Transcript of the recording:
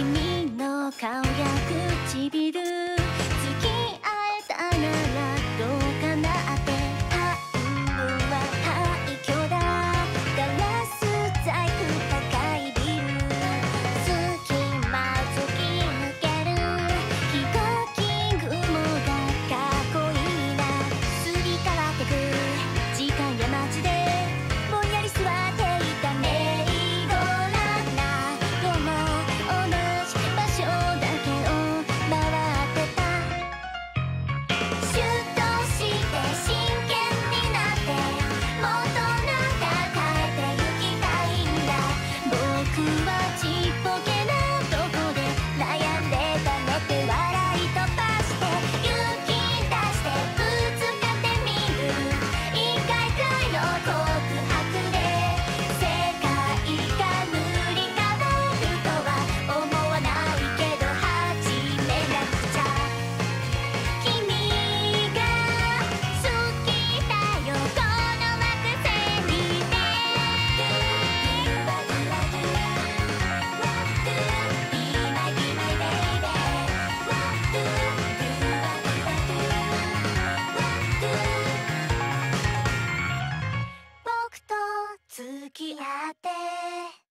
君き合って